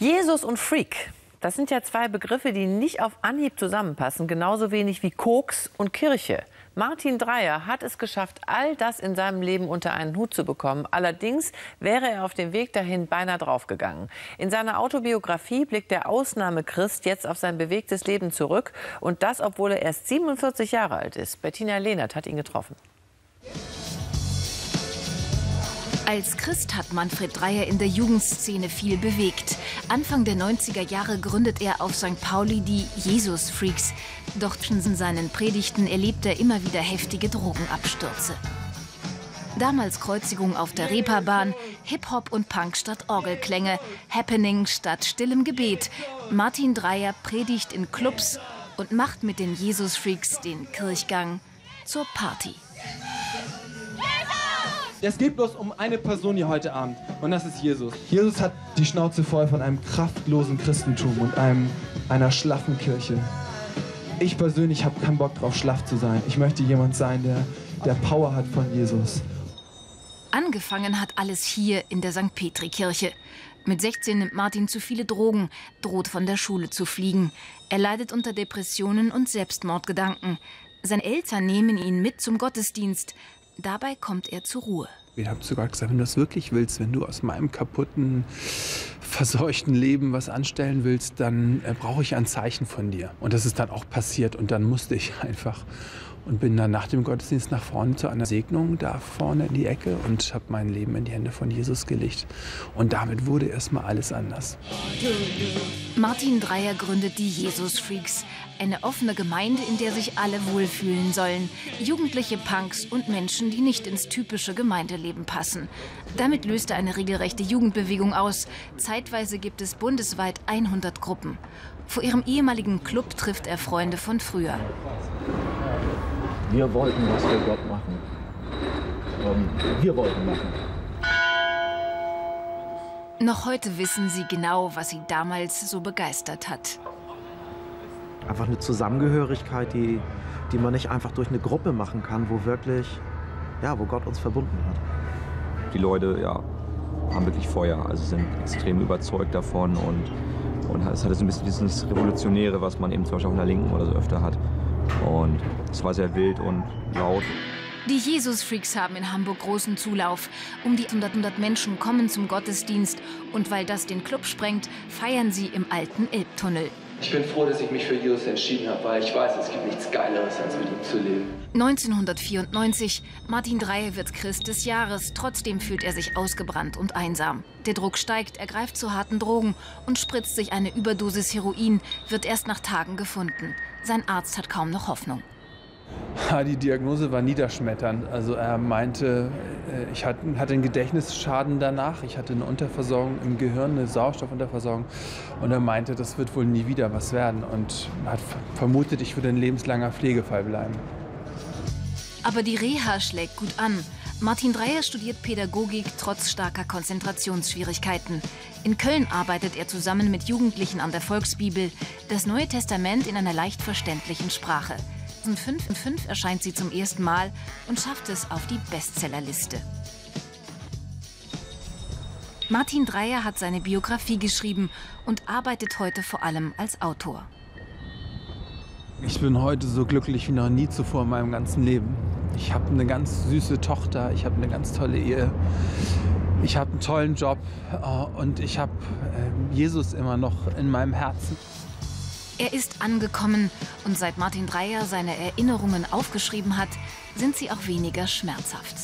Jesus und Freak. Das sind ja zwei Begriffe, die nicht auf Anhieb zusammenpassen, genauso wenig wie Koks und Kirche. Martin Dreyer hat es geschafft, all das in seinem Leben unter einen Hut zu bekommen. Allerdings wäre er auf dem Weg dahin beinahe draufgegangen. In seiner Autobiografie blickt der Ausnahmechrist jetzt auf sein bewegtes Leben zurück. Und das, obwohl er erst 47 Jahre alt ist. Bettina Lehnert hat ihn getroffen. Als Christ hat Manfred Dreyer in der Jugendszene viel bewegt. Anfang der 90er Jahre gründet er auf St. Pauli die Jesus-Freaks. Doch in seinen Predigten erlebt er immer wieder heftige Drogenabstürze. Damals Kreuzigung auf der Reeperbahn, Hip-Hop und Punk statt Orgelklänge, Happening statt stillem Gebet. Martin Dreyer predigt in Clubs und macht mit den Jesus-Freaks den Kirchgang zur Party. Es geht bloß um eine Person hier heute Abend und das ist Jesus. Jesus hat die Schnauze voll von einem kraftlosen Christentum und einem, einer schlaffen Kirche. Ich persönlich habe keinen Bock drauf, schlaff zu sein. Ich möchte jemand sein, der, der Power hat von Jesus. Angefangen hat alles hier in der St. Petri-Kirche. Mit 16 nimmt Martin zu viele Drogen, droht von der Schule zu fliegen. Er leidet unter Depressionen und Selbstmordgedanken. Seine Eltern nehmen ihn mit zum Gottesdienst. Dabei kommt er zur Ruhe. Ich habe sogar gesagt, wenn du das wirklich willst, wenn du aus meinem kaputten, verseuchten Leben was anstellen willst, dann äh, brauche ich ein Zeichen von dir. Und das ist dann auch passiert und dann musste ich einfach und bin dann nach dem Gottesdienst nach vorne zu einer Segnung da vorne in die Ecke und habe mein Leben in die Hände von Jesus gelegt. Und damit wurde erstmal alles anders. Martin Dreyer gründet die Jesus Freaks, eine offene Gemeinde, in der sich alle wohlfühlen sollen. Jugendliche Punks und Menschen, die nicht ins typische Gemeindeleben passen. Damit löst er eine regelrechte Jugendbewegung aus. Zeitweise gibt es bundesweit 100 Gruppen. Vor ihrem ehemaligen Club trifft er Freunde von früher. Wir wollten was für Gott machen. Und wir wollten machen. Noch heute wissen sie genau, was sie damals so begeistert hat. Einfach eine Zusammengehörigkeit, die, die man nicht einfach durch eine Gruppe machen kann, wo wirklich, ja, wo Gott uns verbunden hat. Die Leute, ja, haben wirklich Feuer, also sind extrem überzeugt davon und, und es hat so ein bisschen dieses Revolutionäre, was man eben zum Beispiel auch in der Linken oder so öfter hat. Und es war sehr wild und laut. Die Jesus-Freaks haben in Hamburg großen Zulauf. Um die 100, Menschen kommen zum Gottesdienst. Und weil das den Club sprengt, feiern sie im alten Elbtunnel. Ich bin froh, dass ich mich für Jesus entschieden habe, weil ich weiß, es gibt nichts Geileres, als mit ihm zu leben. 1994. Martin Dreyer wird Christ des Jahres. Trotzdem fühlt er sich ausgebrannt und einsam. Der Druck steigt, er greift zu harten Drogen und spritzt sich eine Überdosis Heroin, wird erst nach Tagen gefunden. Sein Arzt hat kaum noch Hoffnung. Die Diagnose war niederschmetternd. Also er meinte, äh, ich hatte einen Gedächtnisschaden danach. Ich hatte eine Unterversorgung im Gehirn, eine Sauerstoffunterversorgung. Und er meinte, das wird wohl nie wieder was werden. Und hat vermutet, ich würde ein lebenslanger Pflegefall bleiben. Aber die Reha schlägt gut an. Martin Dreyer studiert Pädagogik trotz starker Konzentrationsschwierigkeiten. In Köln arbeitet er zusammen mit Jugendlichen an der Volksbibel, das Neue Testament in einer leicht verständlichen Sprache. 2005 erscheint sie zum ersten Mal und schafft es auf die Bestsellerliste. Martin Dreyer hat seine Biografie geschrieben und arbeitet heute vor allem als Autor. Ich bin heute so glücklich wie noch nie zuvor in meinem ganzen Leben. Ich habe eine ganz süße Tochter, ich habe eine ganz tolle Ehe, ich habe einen tollen Job äh, und ich habe ähm, Jesus immer noch in meinem Herzen. Er ist angekommen und seit Martin Dreyer seine Erinnerungen aufgeschrieben hat, sind sie auch weniger schmerzhaft.